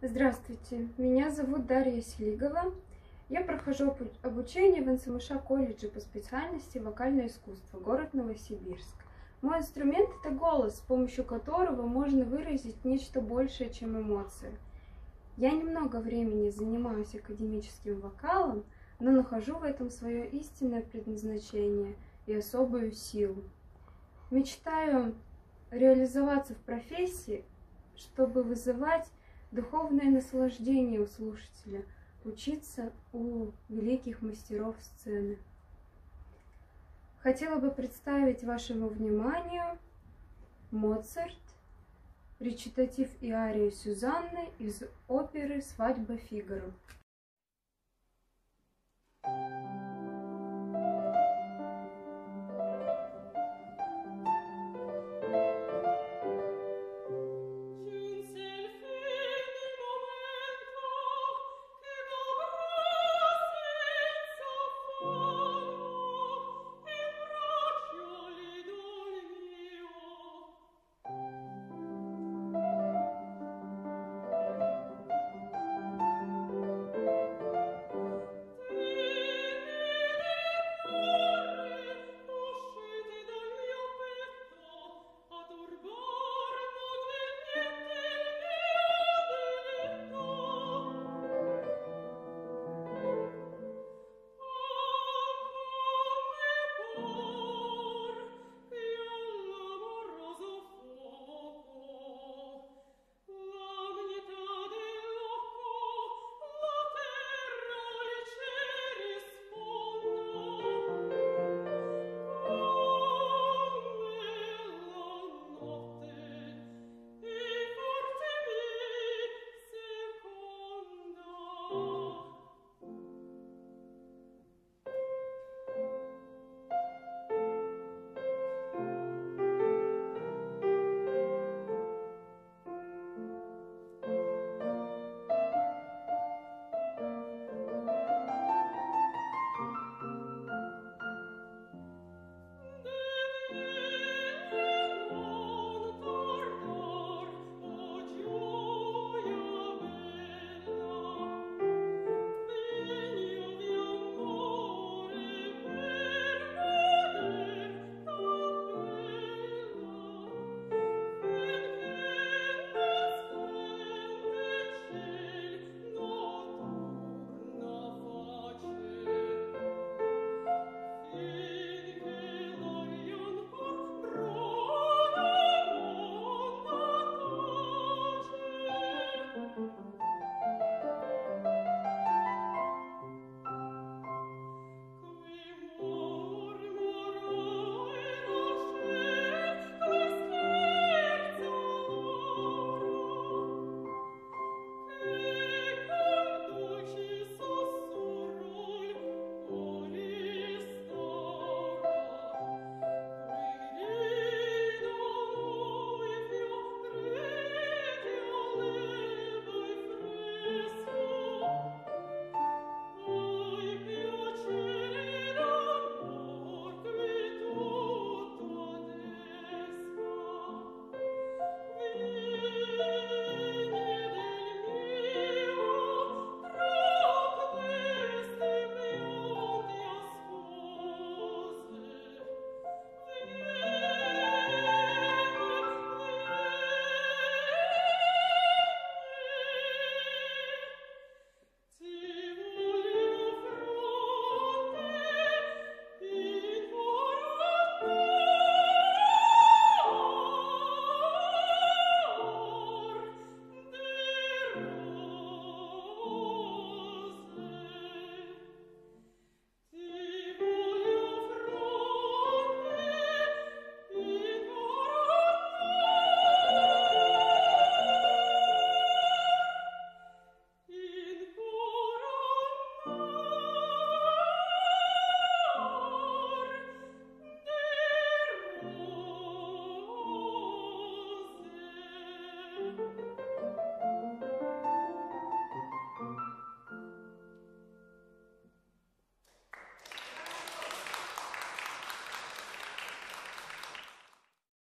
Здравствуйте, меня зовут Дарья Селигова. Я прохожу обучение в НСМШ колледже по специальности вокальное искусство, город Новосибирск. Мой инструмент – это голос, с помощью которого можно выразить нечто большее, чем эмоции. Я немного времени занимаюсь академическим вокалом, но нахожу в этом свое истинное предназначение и особую силу. Мечтаю реализоваться в профессии, чтобы вызывать духовное наслаждение у слушателя, учиться у великих мастеров сцены. Хотела бы представить вашему вниманию Моцарт, речитатив и арию Сюзанны из оперы «Свадьба Фигаро».